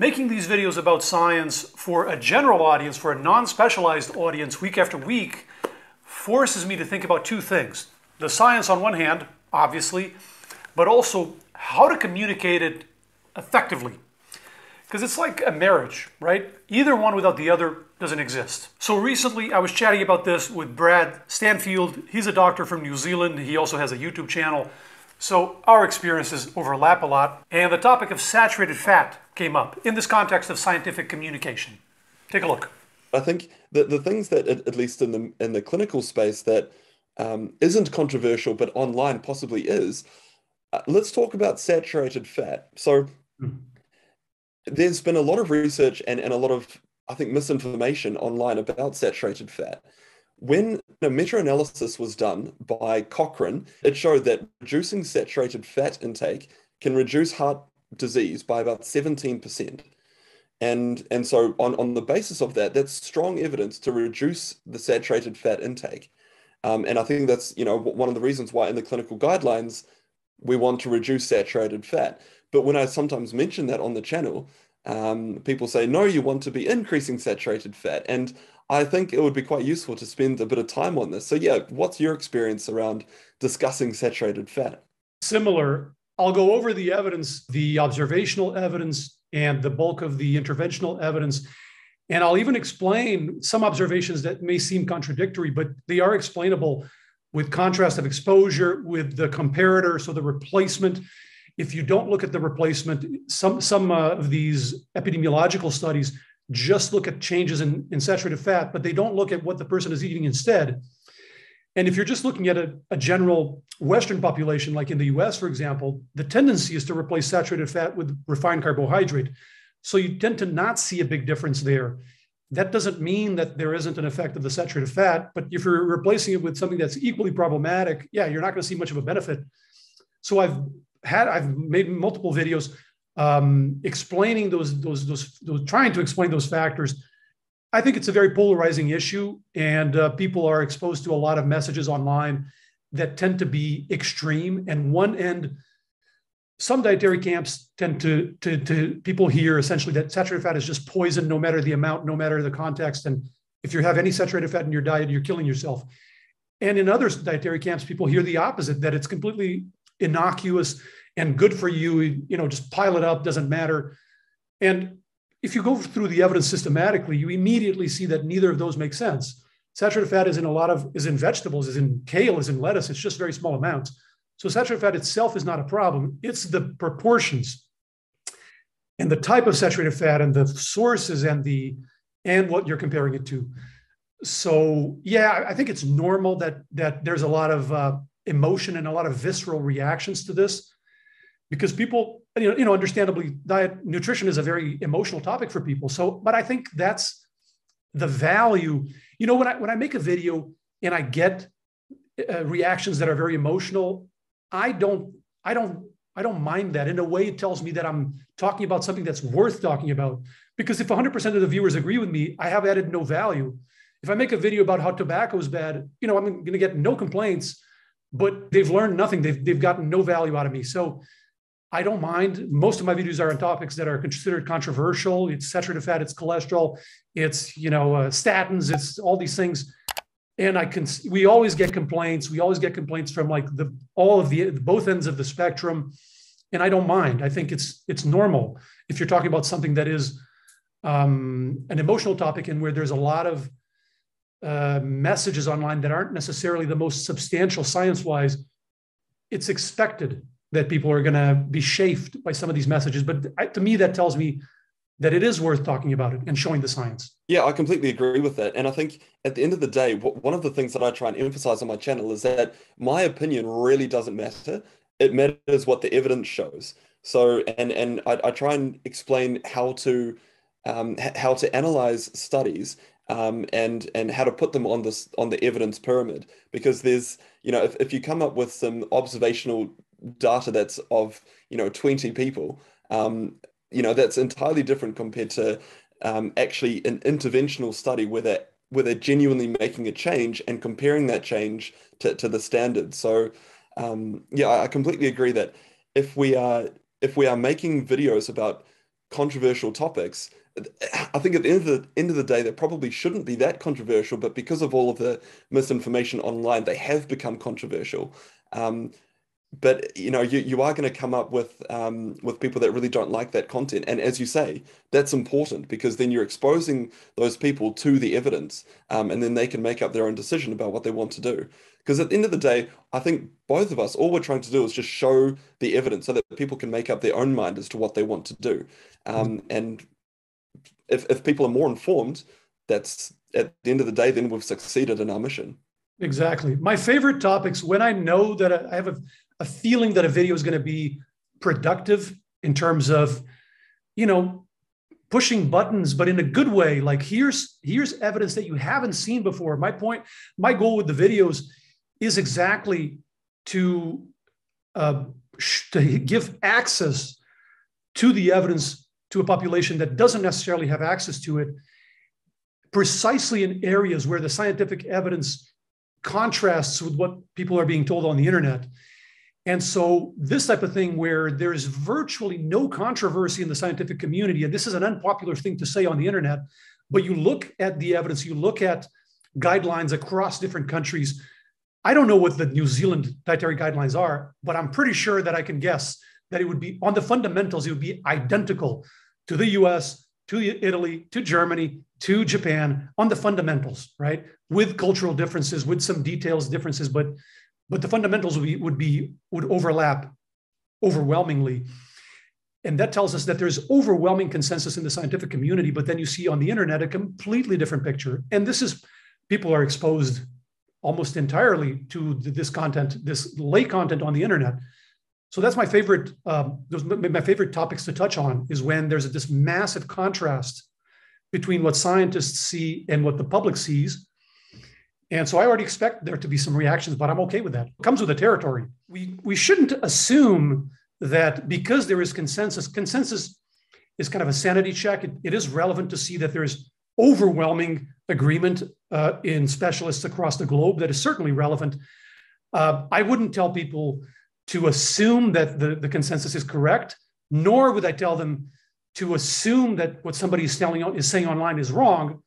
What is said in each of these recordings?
Making these videos about science for a general audience, for a non-specialized audience week after week, forces me to think about two things. The science on one hand, obviously, but also how to communicate it effectively. Because it's like a marriage, right? Either one without the other doesn't exist. So recently I was chatting about this with Brad Stanfield. He's a doctor from New Zealand. He also has a YouTube channel. So our experiences overlap a lot. And the topic of saturated fat came up in this context of scientific communication. Take a look. I think that the things that, at, least in the in the clinical space, that um, not controversial, but online possibly is. Uh, let's talk about saturated fat. So, mm. there's been a lot of research and, and a lot of, I think, misinformation online about saturated fat. When a meta-analysis was done by Cochrane, it showed that reducing saturated fat intake can reduce heart disease by about 17%. And, and so on, on the basis of that, that's strong evidence to reduce the saturated fat intake. Um, and I think that's, you know, one of the reasons why in the clinical guidelines, we want to reduce saturated fat. But when I sometimes mention that on the channel, um, people say, no, you want to be increasing saturated fat. And I think it would be quite useful to spend a bit of time on this. So, yeah, what's your experience around discussing saturated fat? Similar. I'll go over the evidence, the observational evidence, and the bulk of the interventional evidence. And I'll even explain some observations that may seem contradictory, but they are explainable with contrast of exposure, with the comparator, so the replacement. If you don't look at the replacement, some, some uh, of these epidemiological studies just look at changes in, in saturated fat, but they don't look at what the person is eating instead. And if you're just looking at a, a, general Western population, like in the US, for example, the tendency is to replace saturated fat with refined carbohydrate. So you tend to not see a big difference there. That doesn't mean that there isn't an effect of the saturated fat, but if you're replacing it with something that's equally problematic, yeah, you're not going to see much of a benefit. So I've had, I've made multiple videos um, explaining those, those, those, those, trying to explain those factors. I think it's a very polarizing issue, and uh, people are exposed to a lot of messages online that tend to be extreme. And one end, some dietary camps tend to, to, to people hear essentially that saturated fat is just poison, no matter the amount, no matter the context. And if you have any saturated fat in your diet, you're killing yourself. And in other dietary camps, people hear the opposite that it's completely innocuous and good for you. You know, just pile it up, doesn't matter. And if you go through the evidence systematically, you immediately see that neither of those make sense. Saturated fat is in a lot of is in vegetables, is in kale, is in lettuce. It's just very small amounts. So saturated fat itself is not a problem. It's the proportions and the type of saturated fat and the sources and the and what you're comparing it to. So yeah, I think it's normal that that there's a lot of uh, emotion and a lot of visceral reactions to this because people you know, you know understandably diet nutrition is a very emotional topic for people. So but i think that's the value. You know when i when i make a video and i get uh, reactions that are very emotional i don't i don't i don't mind that. In a way it tells me that i'm talking about something that's worth talking about. Because if 100% of the viewers agree with me i have added no value. If i make a video about how tobacco is bad you know i'm going to get no complaints but they've learned nothing. They've, they've gotten no value out of me. So I don't mind. Most of my videos are on topics that are considered controversial. It's saturated fat, it's cholesterol, it's you know uh, statins, it's all these things. And I can we always get complaints. We always get complaints from like the all of the both ends of the spectrum, and I don't mind. I think it's it's normal if you're talking about something that is um, an emotional topic and where there's a lot of uh, messages online that aren't necessarily the most substantial science wise. It's expected that people are going to be chafed by some of these messages. But to me, that tells me that it is worth talking about it and showing the science. Yeah, I completely agree with that. And I think at the end of the day, one of the things that I try and emphasize on my channel is that my opinion really doesn't matter. It matters what the evidence shows. So, and and I, I try and explain how to um, how to analyze studies um, and and how to put them on this on the evidence pyramid because there's you know if, if you come up with some observational data that's of you know 20 people um, you know that's entirely different compared to um, actually an interventional study where they're, where they're genuinely making a change and comparing that change to, to the standard so um, yeah I completely agree that if we are if we are making videos about controversial topics, I think at the end of the end of the day, they probably shouldn't be that controversial, but because of all of the misinformation online, they have become controversial. Um, but you know you, you are going to come up with um, with people that really don't like that content. And as you say that's important because then you're exposing those people to the evidence um, and then they can make up their own decision about what they want to do. Because at the end of the day i think both of us all we're trying to do is just show the evidence so that people can make up their own mind as to what they want to do. Um, and if, if people are more informed that's at the end of the day then we've succeeded in our mission. Exactly. My favorite topics when I know that I have a, a feeling that a video is going to be productive in terms of, you know, pushing buttons, but in a good way. Like here's here's evidence that you haven't seen before. My point, my goal with the videos is exactly to uh, to give access to the evidence to a population that doesn't necessarily have access to it, precisely in areas where the scientific evidence contrasts with what people are being told on the internet. And so, this type of thing where there's virtually no controversy in the scientific community, and this is an unpopular thing to say on the internet, but you look at the evidence, you look at guidelines across different countries. I don't know what the New Zealand dietary guidelines are, but I'm pretty sure that I can guess that it would be on the fundamentals, it would be identical to the US, to Italy, to Germany, to Japan on the fundamentals, right? With cultural differences, with some details differences, but but the fundamentals would be, would be would overlap overwhelmingly. And that tells us that there's overwhelming consensus in the scientific community but then you see on the internet a completely different picture. And this is people are exposed almost entirely to this content this lay content on the internet. So that's my favorite um, my favorite topics to touch on is when there's this massive contrast between what scientists see and what the public sees and so I already expect there to be some reactions, but I'm okay with that. It comes with the territory. We we shouldn't assume that because there is consensus, consensus is kind of a sanity check. it, it is relevant to see that there's overwhelming agreement uh, in specialists across the globe. That is certainly relevant. Uh, I wouldn't tell people to assume that the, the consensus is correct, nor would I tell them to assume that what somebody is, telling, is saying online is wrong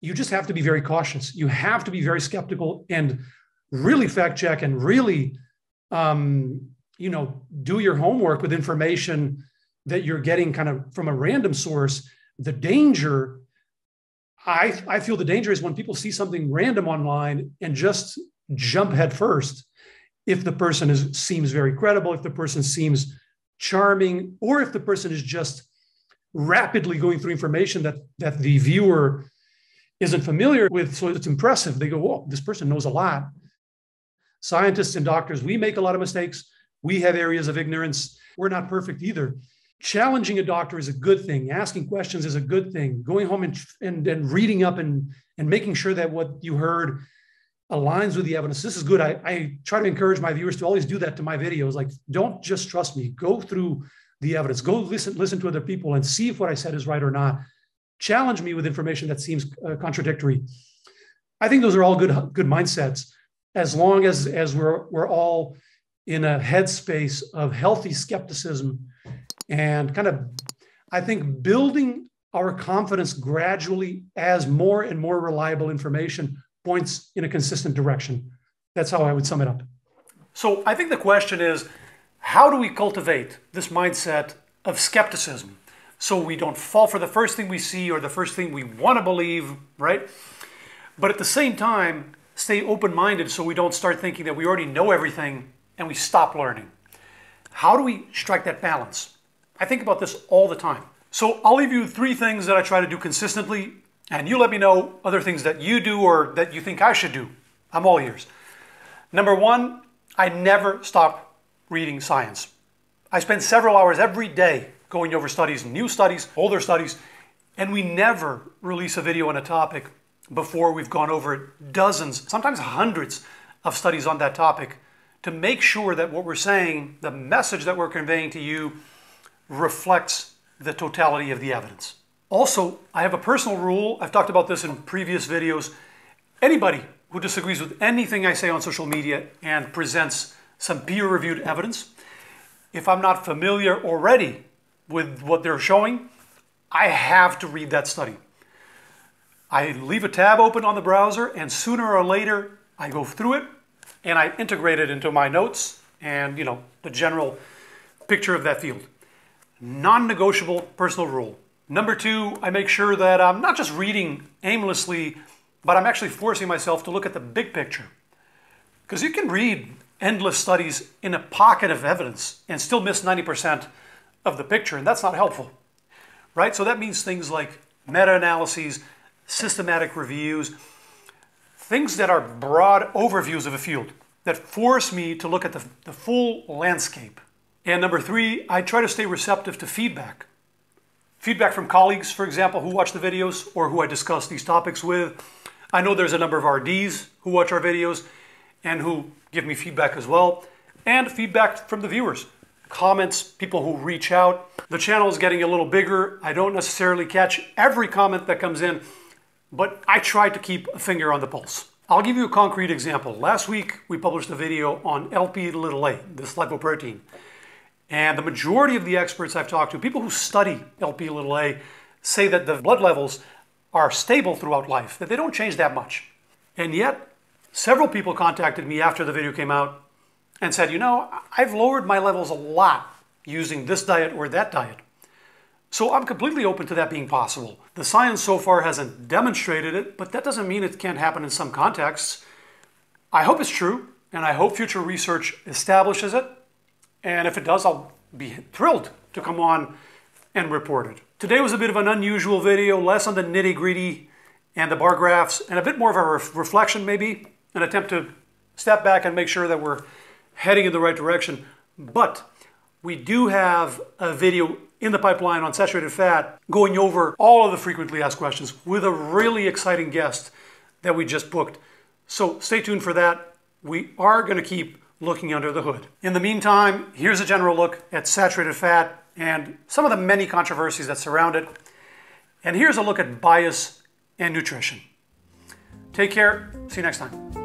you just have to be very cautious. You have to be very skeptical and really fact check and really, um, you know, do your homework with information that you're getting kind of from a random source. The danger, I, I feel the danger is when people see something random online and just jump head first. If the person is seems very credible, if the person seems charming, or if the person is just rapidly going through information that that the viewer isn't familiar with, so it's impressive. They go, whoa, this person knows a lot. Scientists and doctors, we make a lot of mistakes. We have areas of ignorance. We're not perfect either. Challenging a doctor is a good thing. Asking questions is a good thing. Going home and, and, and reading up and, and making sure that what you heard aligns with the evidence. This is good. I, I try to encourage my viewers to always do that to my videos. Like, don't just trust me. Go through the evidence. Go listen, listen to other people and see if what I said is right or not challenge me with information that seems uh, contradictory. I think those are all good good mindsets, as long as as we're we're all in a headspace of healthy skepticism and kind of, I think building our confidence gradually as more and more reliable information points in a consistent direction. That's how I would sum it up. So I think the question is, how do we cultivate this mindset of skepticism? So we don't fall for the first thing we see or the first thing we want to believe, right? But at the same time, stay open minded so we don't start thinking that we already know everything and we stop learning. How do we strike that balance? I think about this all the time. So I'll leave you three things that I try to do consistently, and you let me know other things that you do or that you think I should do. I'm all ears. Number one, I never stop reading science. I spend several hours every day going over studies, new studies, older studies, and we never release a video on a topic before we've gone over dozens, sometimes hundreds of studies on that topic to make sure that what we're saying, the message that we're conveying to you, reflects the totality of the evidence. Also, I have a personal rule. I've talked about this in previous videos. Anybody who disagrees with anything I say on social media and presents some peer reviewed evidence, if I'm not familiar already with what they're showing, I have to read that study. I leave a tab open on the browser, and sooner or later, I go through it and I integrate it into my notes and you know the general picture of that field. Non-negotiable personal rule. Number two, I make sure that I'm not just reading aimlessly, but I'm actually forcing myself to look at the big picture. Because you can read endless studies in a pocket of evidence and still miss 90% of the picture, and that's not helpful, right? So that means things like meta-analyses, systematic reviews, things that are broad overviews of a field that force me to look at the, the full landscape. And number three, I try to stay receptive to feedback. Feedback from colleagues, for example, who watch the videos or who I discuss these topics with. I know there's a number of RDs who watch our videos and who give me feedback as well. And feedback from the viewers, comments, people who reach out. The channel is getting a little bigger. I don't necessarily catch every comment that comes in, but I try to keep a finger on the pulse. I'll give you a concrete example. Last week, we published a video on LP little a, this lipoprotein. And the majority of the experts I've talked to, people who study LP little a, say that the blood levels are stable throughout life, that they don't change that much. And yet, several people contacted me after the video came out and said, you know, I've lowered my levels a lot using this diet or that diet. So I'm completely open to that being possible. The science so far hasn't demonstrated it, but that doesn't mean it can't happen in some contexts. I hope it's true, and I hope future research establishes it. And if it does, I'll be thrilled to come on and report it. Today was a bit of an unusual video, less on the nitty gritty and the bar graphs, and a bit more of a ref reflection maybe, an attempt to step back and make sure that we're heading in the right direction. But we do have a video in the pipeline on saturated fat, going over all of the frequently asked questions with a really exciting guest that we just booked. So stay tuned for that. We are going to keep looking under the hood. In the meantime, here's a general look at saturated fat and some of the many controversies that surround it. And here's a look at bias and nutrition. Take care. See you next time.